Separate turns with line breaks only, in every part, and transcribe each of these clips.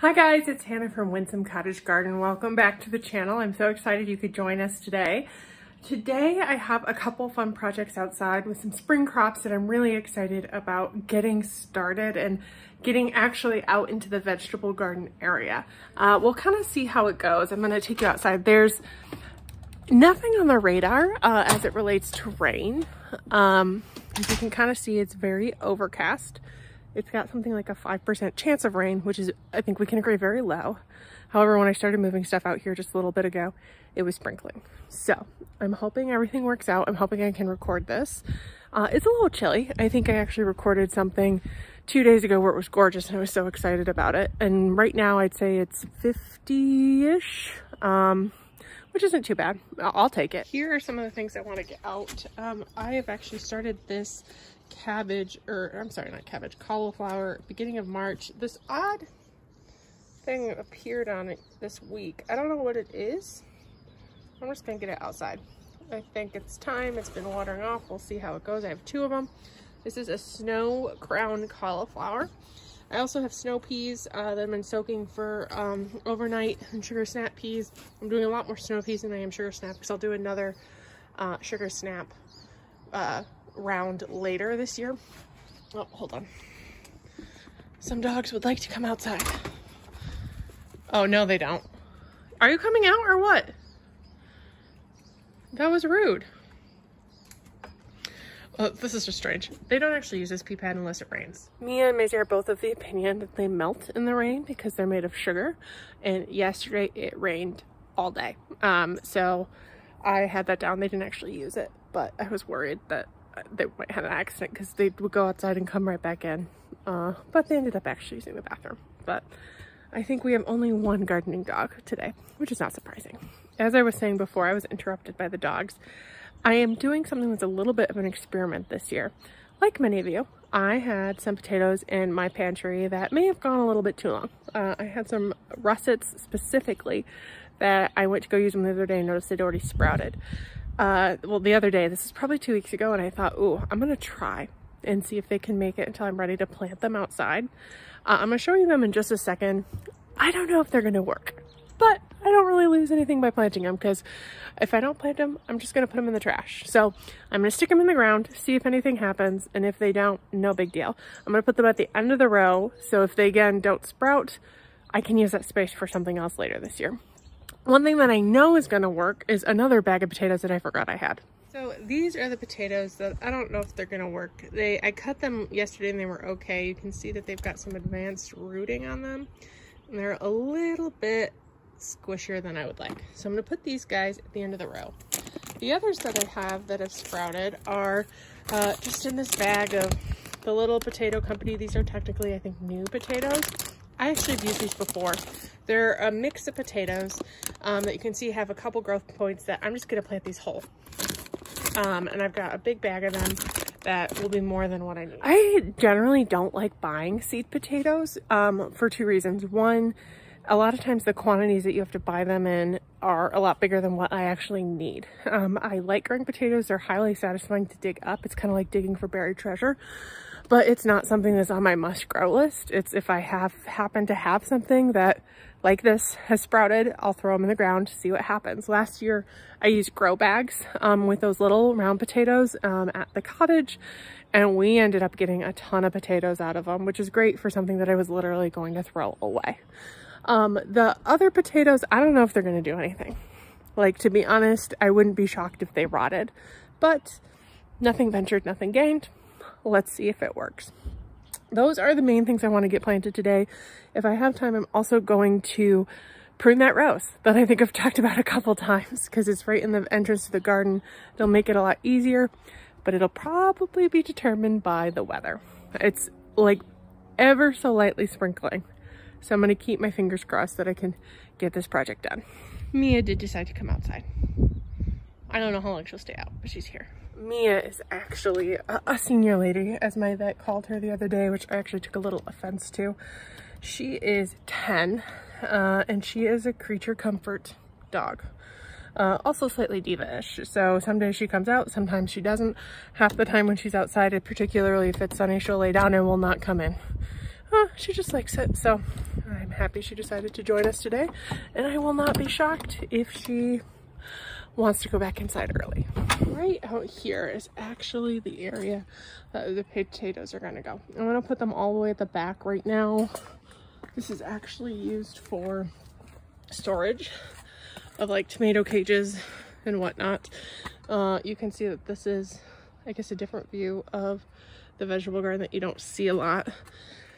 Hi guys, it's Hannah from Windsome Cottage Garden. Welcome back to the channel. I'm so excited you could join us today. Today I have a couple fun projects outside with some spring crops that I'm really excited about getting started and getting actually out into the vegetable garden area. Uh, we'll kind of see how it goes. I'm going to take you outside. There's nothing on the radar uh, as it relates to rain. Um, as you can kind of see, it's very overcast. It's got something like a 5% chance of rain, which is, I think we can agree, very low. However, when I started moving stuff out here just a little bit ago, it was sprinkling. So I'm hoping everything works out. I'm hoping I can record this. Uh, it's a little chilly. I think I actually recorded something two days ago where it was gorgeous and I was so excited about it. And right now I'd say it's 50-ish, um, which isn't too bad. I'll take it. Here are some of the things I want to get out. Um, I have actually started this cabbage, or I'm sorry, not cabbage, cauliflower, beginning of March. This odd thing appeared on it this week. I don't know what it is. I'm just gonna get it outside. I think it's time. It's been watering off. We'll see how it goes. I have two of them. This is a snow crown cauliflower. I also have snow peas uh, that I've been soaking for um, overnight and sugar snap peas. I'm doing a lot more snow peas than I am sugar snap because I'll do another uh, sugar snap uh, round later this year. Oh, hold on. Some dogs would like to come outside. Oh, no, they don't. Are you coming out or what? That was rude. This is just strange. They don't actually use this pea pad unless it rains. Mia and Maisie are both of the opinion that they melt in the rain because they're made of sugar. And yesterday it rained all day. Um, so I had that down. They didn't actually use it, but I was worried that they might have an accident because they would go outside and come right back in. Uh, but they ended up actually using the bathroom. But I think we have only one gardening dog today, which is not surprising. As I was saying before, I was interrupted by the dogs. I am doing something that's a little bit of an experiment this year. Like many of you, I had some potatoes in my pantry that may have gone a little bit too long. Uh, I had some russets specifically that I went to go use them the other day and noticed they'd already sprouted uh, well, the other day, this is probably two weeks ago, and I thought, ooh, I'm gonna try and see if they can make it until I'm ready to plant them outside. Uh, I'm gonna show you them in just a second. I don't know if they're gonna work, but I don't really lose anything by planting them because if I don't plant them, I'm just gonna put them in the trash. So I'm gonna stick them in the ground, see if anything happens, and if they don't, no big deal. I'm gonna put them at the end of the row, so if they again don't sprout, I can use that space for something else later this year. One thing that I know is going to work is another bag of potatoes that I forgot I had. So these are the potatoes that I don't know if they're going to work. They I cut them yesterday and they were okay. You can see that they've got some advanced rooting on them. And they're a little bit squishier than I would like. So I'm going to put these guys at the end of the row. The others that I have that have sprouted are uh, just in this bag of the little potato company. These are technically, I think, new potatoes. I actually have used these before. They're a mix of potatoes um, that you can see have a couple growth points that I'm just going to plant these whole. Um, and I've got a big bag of them that will be more than what I need. I generally don't like buying seed potatoes um, for two reasons. One, a lot of times the quantities that you have to buy them in are a lot bigger than what I actually need. Um, I like growing potatoes. They're highly satisfying to dig up. It's kind of like digging for buried treasure but it's not something that's on my must grow list. It's if I have happen to have something that like this has sprouted, I'll throw them in the ground to see what happens. Last year, I used grow bags um, with those little round potatoes um, at the cottage, and we ended up getting a ton of potatoes out of them, which is great for something that I was literally going to throw away. Um, the other potatoes, I don't know if they're going to do anything. Like, to be honest, I wouldn't be shocked if they rotted, but nothing ventured, nothing gained. Let's see if it works. Those are the main things I want to get planted today. If I have time, I'm also going to prune that rose that I think I've talked about a couple times because it's right in the entrance to the garden. It'll make it a lot easier, but it'll probably be determined by the weather. It's like ever so lightly sprinkling. So I'm going to keep my fingers crossed that I can get this project done. Mia did decide to come outside. I don't know how long she'll stay out, but she's here. Mia is actually a, senior lady, as my vet called her the other day, which I actually took a little offense to. She is 10, uh, and she is a creature comfort dog. Uh, also slightly diva-ish. So some days she comes out, sometimes she doesn't. Half the time when she's outside, particularly if it's sunny, she'll lay down and will not come in. Uh, she just likes it, so I'm happy she decided to join us today. And I will not be shocked if she wants to go back inside early. Right out here is actually the area that the potatoes are gonna go. I'm gonna put them all the way at the back right now. This is actually used for storage of like tomato cages and whatnot. Uh, you can see that this is, I guess, a different view of the vegetable garden that you don't see a lot.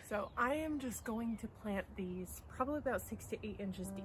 So I am just going to plant these probably about six to eight inches deep.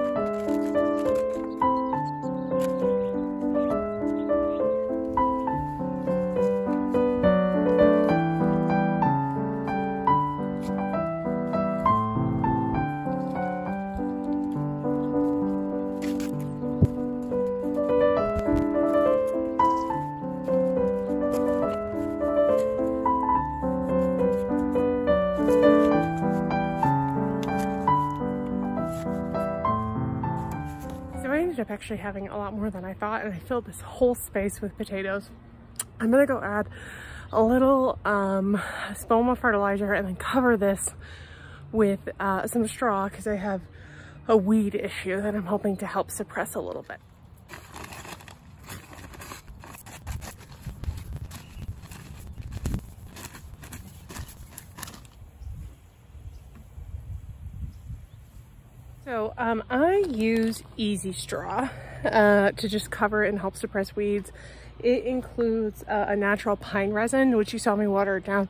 up actually having a lot more than I thought and I filled this whole space with potatoes. I'm gonna go add a little um, Espoma fertilizer and then cover this with uh, some straw because I have a weed issue that I'm hoping to help suppress a little bit. Um, I use Easy Straw uh, to just cover and help suppress weeds. It includes uh, a natural pine resin, which you saw me water down.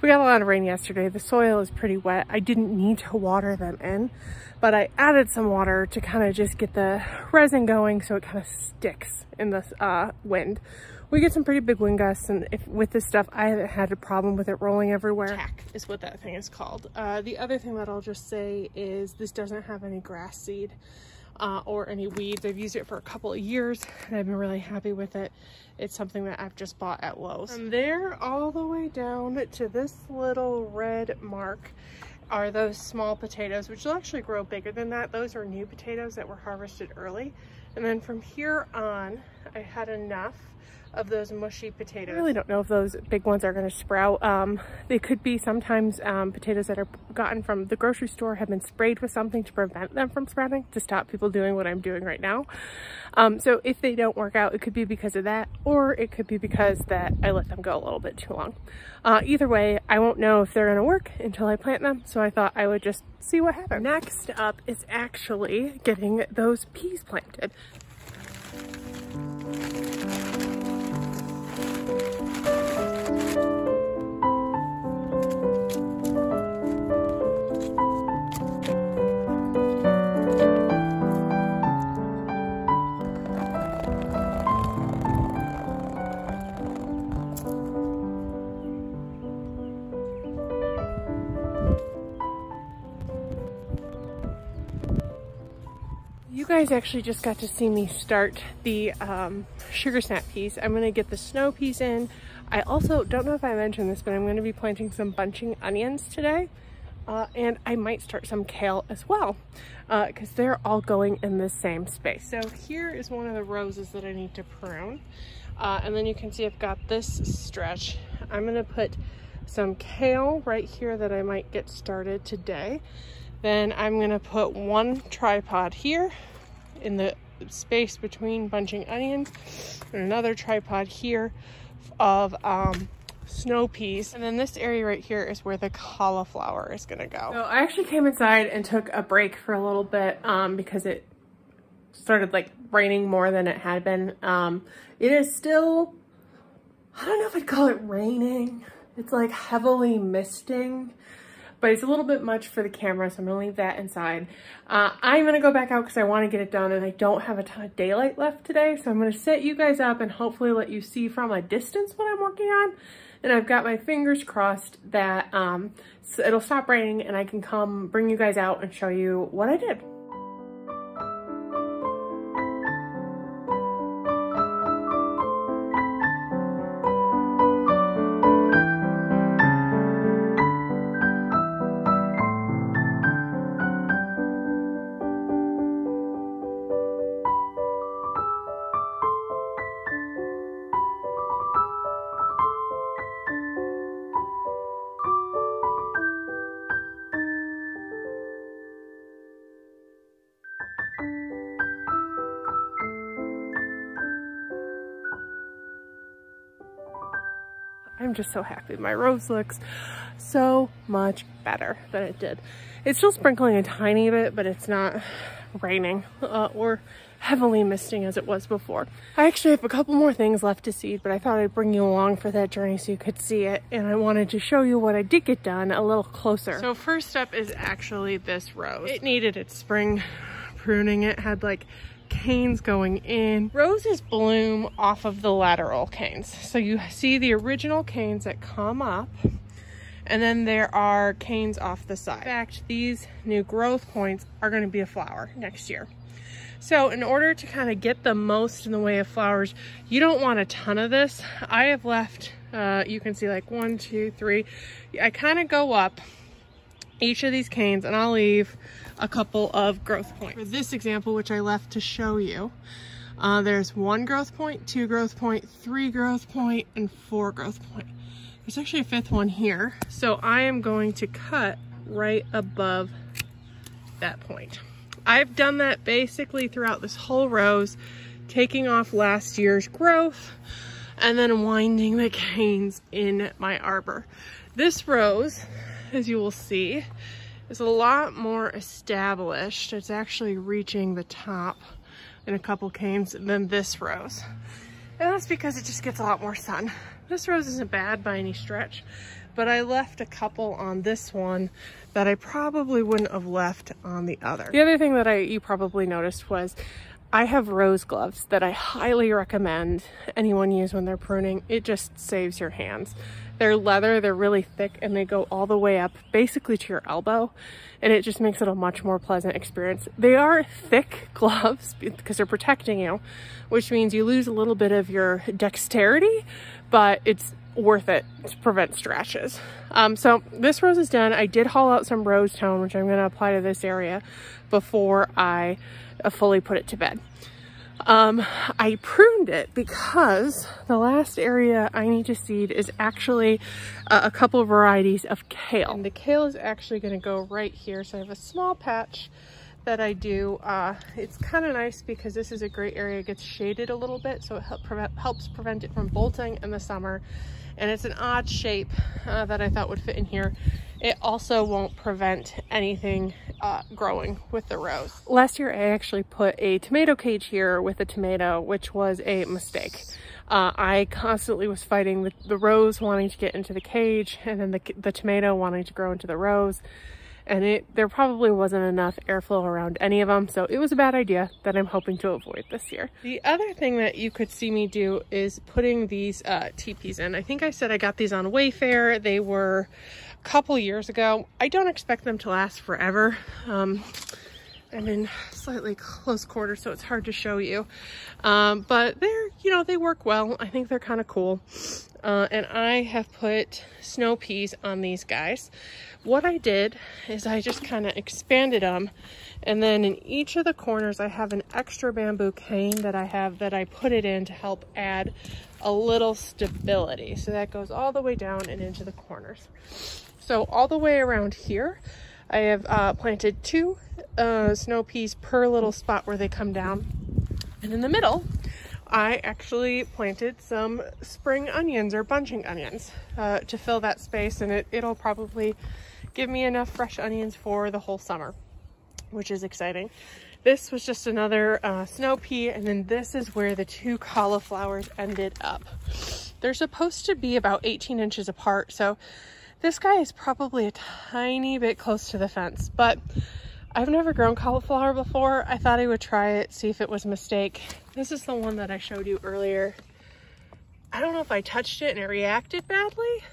We got a lot of rain yesterday. The soil is pretty wet. I didn't need to water them in, but I added some water to kind of just get the resin going so it kind of sticks in the uh, wind we get some pretty big wind gusts and if with this stuff I haven't had a problem with it rolling everywhere. Tack is what that thing is called. Uh, the other thing that I'll just say is this doesn't have any grass seed uh, or any weeds. I've used it for a couple of years and I've been really happy with it. It's something that I've just bought at Lowe's. From there all the way down to this little red mark are those small potatoes, which will actually grow bigger than that. Those are new potatoes that were harvested early. And then from here on, I had enough of those mushy potatoes. I really don't know if those big ones are going to sprout. Um, they could be sometimes um, potatoes that are gotten from the grocery store have been sprayed with something to prevent them from sprouting, to stop people doing what I'm doing right now. Um, so if they don't work out, it could be because of that, or it could be because that I let them go a little bit too long. Uh, either way, I won't know if they're going to work until I plant them, so I thought I would just see what happens. Next up is actually getting those peas planted. Guys actually just got to see me start the um, sugar snap peas. I'm going to get the snow peas in. I also don't know if I mentioned this, but I'm going to be planting some bunching onions today. Uh, and I might start some kale as well because uh, they're all going in the same space. So here is one of the roses that I need to prune. Uh, and then you can see I've got this stretch. I'm going to put some kale right here that I might get started today. Then I'm going to put one tripod here in the space between bunching onions and another tripod here of um, snow peas. And then this area right here is where the cauliflower is gonna go. So I actually came inside and took a break for a little bit um, because it started like raining more than it had been. Um, it is still, I don't know if I'd call it raining. It's like heavily misting but it's a little bit much for the camera, so I'm gonna leave that inside. Uh, I'm gonna go back out because I wanna get it done and I don't have a ton of daylight left today, so I'm gonna set you guys up and hopefully let you see from a distance what I'm working on. And I've got my fingers crossed that um, so it'll stop raining and I can come bring you guys out and show you what I did. I'm just so happy. My rose looks so much better than it did. It's still sprinkling a tiny bit, but it's not raining uh, or heavily misting as it was before. I actually have a couple more things left to seed, but I thought I'd bring you along for that journey so you could see it. And I wanted to show you what I did get done a little closer. So first up is actually this rose. It needed its spring pruning. It had like canes going in. Roses bloom off of the lateral canes. So you see the original canes that come up and then there are canes off the side. In fact, these new growth points are gonna be a flower next year. So in order to kind of get the most in the way of flowers, you don't want a ton of this. I have left, uh, you can see like one, two, three. I kind of go up each of these canes and I'll leave a couple of growth points. For this example, which I left to show you, uh, there's one growth point, two growth point, three growth point, and four growth point. There's actually a fifth one here. So I am going to cut right above that point. I've done that basically throughout this whole rose, taking off last year's growth and then winding the canes in my arbor. This rose, as you will see, is a lot more established. It's actually reaching the top in a couple canes than this rose. And that's because it just gets a lot more sun. This rose isn't bad by any stretch, but I left a couple on this one that I probably wouldn't have left on the other. The other thing that I you probably noticed was I have rose gloves that I highly recommend anyone use when they're pruning. It just saves your hands. They're leather, they're really thick, and they go all the way up basically to your elbow, and it just makes it a much more pleasant experience. They are thick gloves because they're protecting you, which means you lose a little bit of your dexterity, but it's worth it to prevent scratches. Um, so this rose is done. I did haul out some rose tone, which I'm going to apply to this area before I uh, fully put it to bed. Um, I pruned it because the last area I need to seed is actually a, a couple varieties of kale. And the kale is actually going to go right here. So I have a small patch that I do. Uh, it's kind of nice because this is a great area. It gets shaded a little bit, so it help prevent, helps prevent it from bolting in the summer and it's an odd shape uh, that I thought would fit in here. It also won't prevent anything uh, growing with the rose. Last year I actually put a tomato cage here with a tomato, which was a mistake. Uh, I constantly was fighting with the rose wanting to get into the cage and then the, the tomato wanting to grow into the rose and it there probably wasn't enough airflow around any of them so it was a bad idea that I'm hoping to avoid this year. The other thing that you could see me do is putting these uh, teepees in. I think I said I got these on Wayfair. They were a couple years ago. I don't expect them to last forever. Um, I'm in slightly close quarters, so it's hard to show you. Um, but they're, you know, they work well. I think they're kind of cool. Uh, and I have put snow peas on these guys. What I did is I just kind of expanded them and then in each of the corners I have an extra bamboo cane that I have that I put it in to help add a little stability. So that goes all the way down and into the corners. So all the way around here, I have uh, planted two uh, snow peas per little spot where they come down. And in the middle, I actually planted some spring onions or bunching onions uh, to fill that space and it, it'll probably give me enough fresh onions for the whole summer, which is exciting. This was just another uh, snow pea and then this is where the two cauliflowers ended up. They're supposed to be about 18 inches apart so this guy is probably a tiny bit close to the fence but I've never grown cauliflower before. I thought I would try it, see if it was a mistake. This is the one that I showed you earlier. I don't know if I touched it and it reacted badly,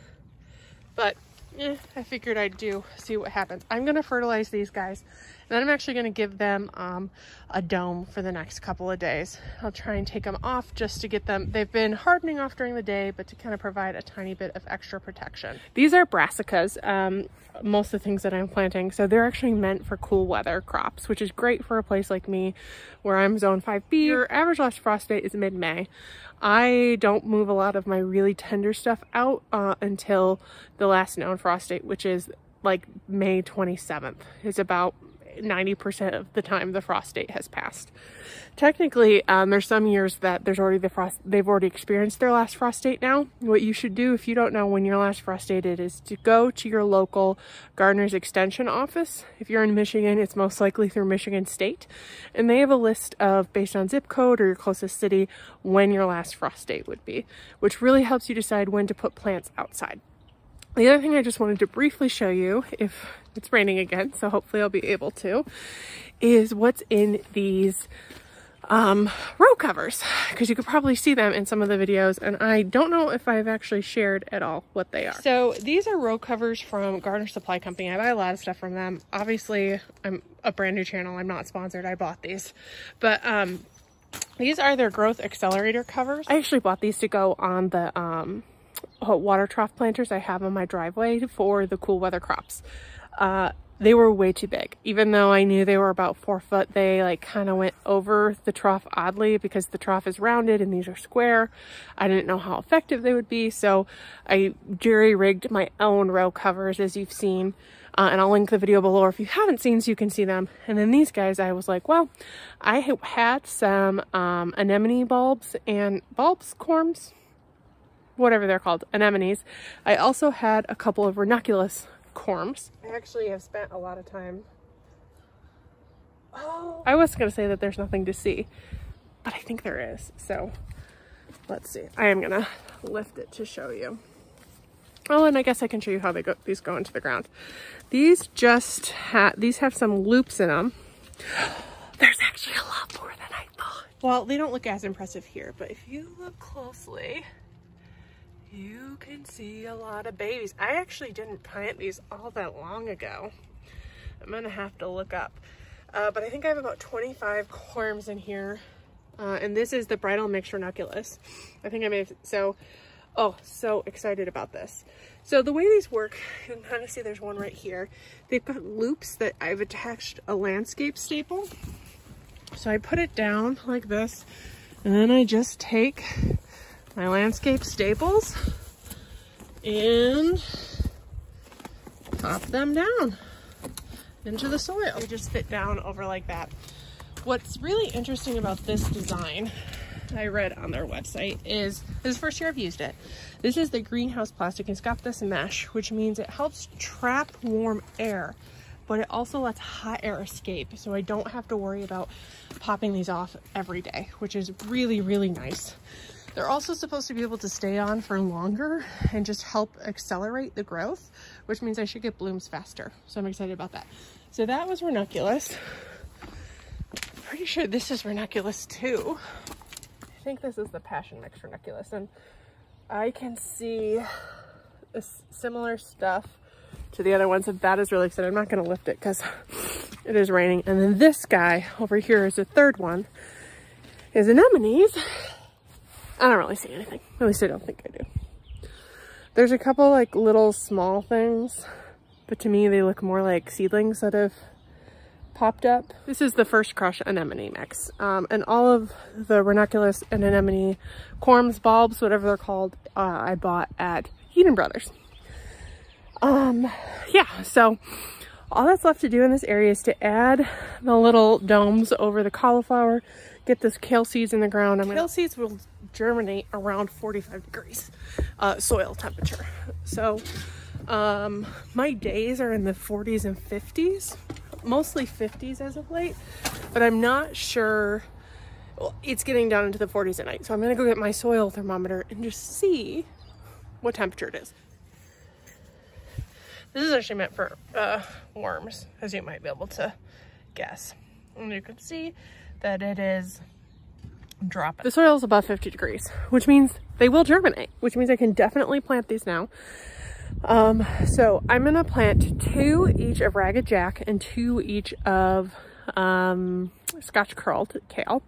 but eh, I figured I'd do, see what happens. I'm gonna fertilize these guys then I'm actually gonna give them um, a dome for the next couple of days. I'll try and take them off just to get them, they've been hardening off during the day, but to kind of provide a tiny bit of extra protection. These are brassicas, um, most of the things that I'm planting. So they're actually meant for cool weather crops, which is great for a place like me where I'm zone 5B. Your average last frost date is mid-May. I don't move a lot of my really tender stuff out uh, until the last known frost date, which is like May 27th. It's about 90% of the time the frost date has passed. Technically, um, there's some years that there's already the frost, they've already experienced their last frost date now. What you should do if you don't know when your last frost date is to go to your local gardener's extension office. If you're in Michigan, it's most likely through Michigan State. And they have a list of, based on zip code or your closest city, when your last frost date would be, which really helps you decide when to put plants outside. The other thing I just wanted to briefly show you, if it's raining again, so hopefully I'll be able to, is what's in these um, row covers because you could probably see them in some of the videos and I don't know if I've actually shared at all what they are. So these are row covers from Gardener Supply Company. I buy a lot of stuff from them. Obviously, I'm a brand new channel. I'm not sponsored. I bought these. But um, these are their growth accelerator covers. I actually bought these to go on the um, water trough planters I have on my driveway for the cool weather crops. Uh, they were way too big. Even though I knew they were about four foot, they like kind of went over the trough oddly because the trough is rounded and these are square. I didn't know how effective they would be. So I jerry rigged my own row covers as you've seen. Uh, and I'll link the video below if you haven't seen so you can see them. And then these guys, I was like, well, I had some um, anemone bulbs and bulbs, corms, whatever they're called, anemones. I also had a couple of ranunculus corms. I actually have spent a lot of time. Oh. I was going to say that there's nothing to see, but I think there is. So let's see. I am going to lift it to show you. Oh, and I guess I can show you how they go. These go into the ground. These just have, these have some loops in them. There's actually a lot more than I thought. Well, they don't look as impressive here, but if you look closely, you can see a lot of babies. I actually didn't plant these all that long ago. I'm gonna have to look up. Uh, but I think I have about 25 corms in here. Uh, and this is the bridal mixed ranunculus. I think I may have, so, oh, so excited about this. So the way these work, you can kind of see there's one right here. They put loops that I've attached a landscape staple. So I put it down like this, and then I just take my landscape staples and pop them down into the soil. They just fit down over like that. What's really interesting about this design I read on their website is, this is first year I've used it. This is the greenhouse plastic. It's got this mesh, which means it helps trap warm air, but it also lets hot air escape. So I don't have to worry about popping these off every day, which is really, really nice. They're also supposed to be able to stay on for longer and just help accelerate the growth, which means I should get blooms faster. So I'm excited about that. So that was ranunculus. Pretty sure this is ranunculus too. I think this is the passion mix ranunculus and I can see similar stuff to the other ones and that is really exciting. I'm not going to lift it because it is raining. And then this guy over here is the third one is anemones I don't really see anything. At least I don't think I do. There's a couple like little small things, but to me they look more like seedlings that have popped up. This is the first crush anemone mix. Um, and all of the ranunculus and anemone corms, bulbs, whatever they're called, uh, I bought at Eden Brothers. Um, yeah, so all that's left to do in this area is to add the little domes over the cauliflower, get this kale seeds in the ground. I'm kale seeds will germinate around 45 degrees uh, soil temperature. So um, my days are in the 40s and 50s, mostly 50s as of late, but I'm not sure. Well, it's getting down into the 40s at night. So I'm gonna go get my soil thermometer and just see what temperature it is. This is actually meant for uh, worms, as you might be able to guess. And you can see that it is dropping. The soil is above 50 degrees, which means they will germinate, which means I can definitely plant these now. Um, so I'm gonna plant two each of Ragged Jack and two each of um, Scotch Curled Kale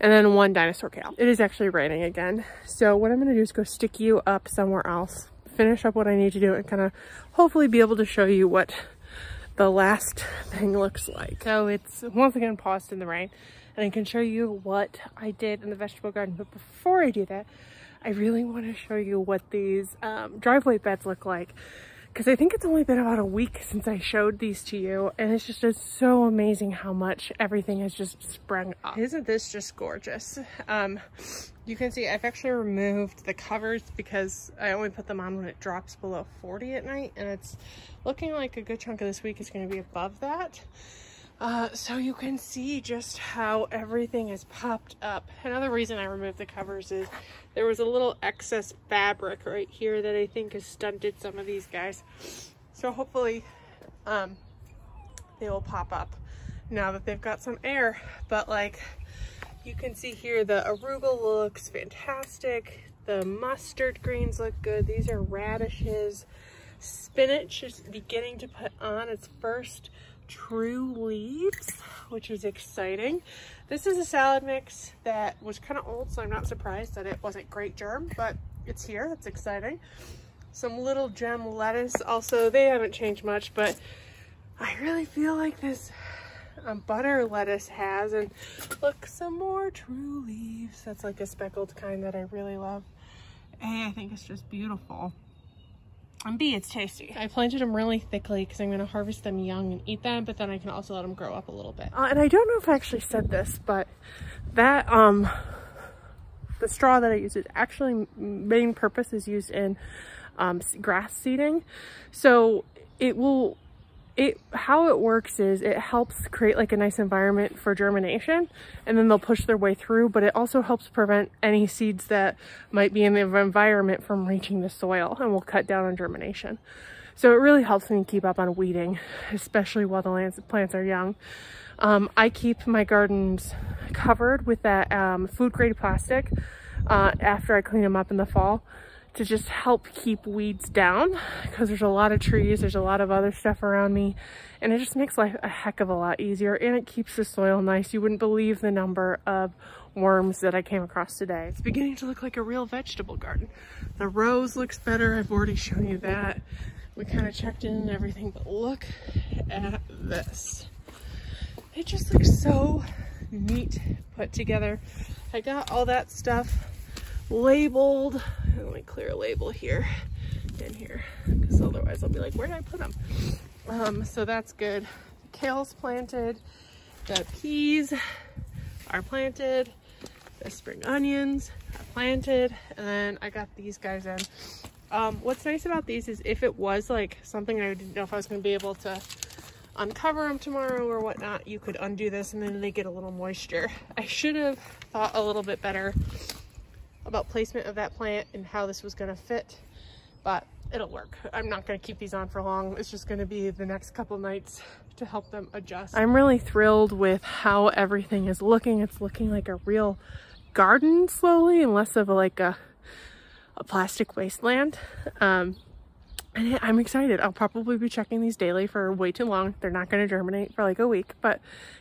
and then one Dinosaur Kale. It is actually raining again. So what I'm gonna do is go stick you up somewhere else, finish up what I need to do and kind of hopefully be able to show you what the last thing looks like. So it's once again paused in the rain and I can show you what I did in the vegetable garden. But before I do that, I really want to show you what these um, driveway beds look like because I think it's only been about a week since I showed these to you and it's just it's so amazing how much everything has just sprung up. Isn't this just gorgeous? Um, you can see I've actually removed the covers because I only put them on when it drops below 40 at night and it's looking like a good chunk of this week is going to be above that. Uh, so you can see just how everything has popped up. Another reason I removed the covers is there was a little excess fabric right here that I think has stunted some of these guys. So hopefully um, they will pop up now that they've got some air. But like you can see here, the arugula looks fantastic. The mustard greens look good. These are radishes. Spinach is beginning to put on its first true leaves, which is exciting. This is a salad mix that was kind of old, so I'm not surprised that it wasn't great germ, but it's here. That's exciting. Some little gem lettuce. Also, they haven't changed much, but I really feel like this um, butter lettuce has. And look, some more true leaves. That's like a speckled kind that I really love. And I think it's just beautiful. And B, it's tasty. I planted them really thickly because I'm going to harvest them young and eat them, but then I can also let them grow up a little bit. Uh, and I don't know if I actually said this, but that, um, the straw that I use is actually main purpose is used in um, grass seeding. So it will it how it works is it helps create like a nice environment for germination and then they'll push their way through but it also helps prevent any seeds that might be in the environment from reaching the soil and will cut down on germination. So it really helps me keep up on weeding especially while the plants are young. Um, I keep my gardens covered with that um, food grade plastic uh, after I clean them up in the fall to just help keep weeds down because there's a lot of trees, there's a lot of other stuff around me, and it just makes life a heck of a lot easier and it keeps the soil nice. You wouldn't believe the number of worms that I came across today. It's beginning to look like a real vegetable garden. The rose looks better, I've already shown you that. We kind of checked in and everything, but look at this. It just looks so neat put together. I got all that stuff labeled. Let me clear a label here in here because otherwise I'll be like, where did I put them? Um, so that's good. Kale's planted. The peas are planted. The spring onions are planted. And then I got these guys in. Um, what's nice about these is if it was like something I didn't know if I was going to be able to uncover them tomorrow or whatnot, you could undo this and then they get a little moisture. I should have thought a little bit better about placement of that plant and how this was going to fit, but it'll work. I'm not going to keep these on for long. It's just going to be the next couple nights to help them adjust. I'm really thrilled with how everything is looking. It's looking like a real garden slowly and less of like a, a plastic wasteland. Um, and I'm excited. I'll probably be checking these daily for way too long. They're not going to germinate for like a week, but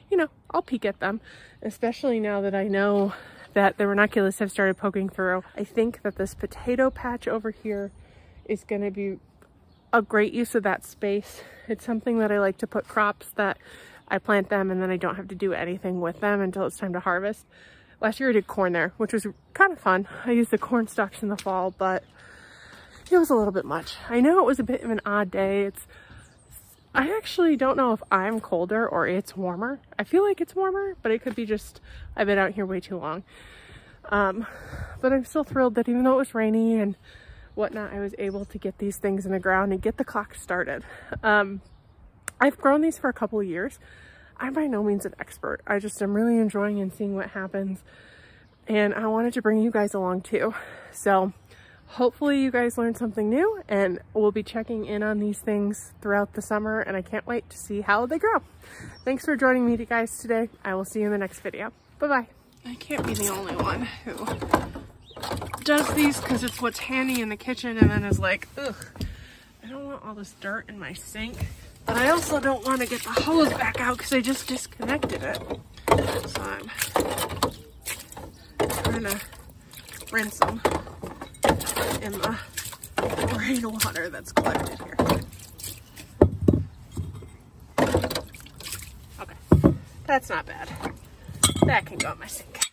you know, I'll peek at them, especially now that I know that the ranunculus have started poking through. I think that this potato patch over here is going to be a great use of that space. It's something that I like to put crops that I plant them and then I don't have to do anything with them until it's time to harvest. Last year I did corn there, which was kind of fun. I used the corn stalks in the fall, but it was a little bit much. I know it was a bit of an odd day. It's I actually don't know if I'm colder or it's warmer. I feel like it's warmer, but it could be just I've been out here way too long. Um, but I'm still thrilled that even though it was rainy and whatnot, I was able to get these things in the ground and get the clock started. Um, I've grown these for a couple years. I'm by no means an expert. I just am really enjoying and seeing what happens. And I wanted to bring you guys along too. So hopefully you guys learned something new and we'll be checking in on these things throughout the summer and I can't wait to see how they grow. Thanks for joining me guys today. I will see you in the next video. Bye-bye. I can't be the only one who does these because it's what's handy in the kitchen and then is like, ugh, I don't want all this dirt in my sink. But I also don't want to get the hose back out because I just disconnected it. So I'm trying to rinse them in the rainwater that's collected here. Okay, that's not bad. That can go in my sink.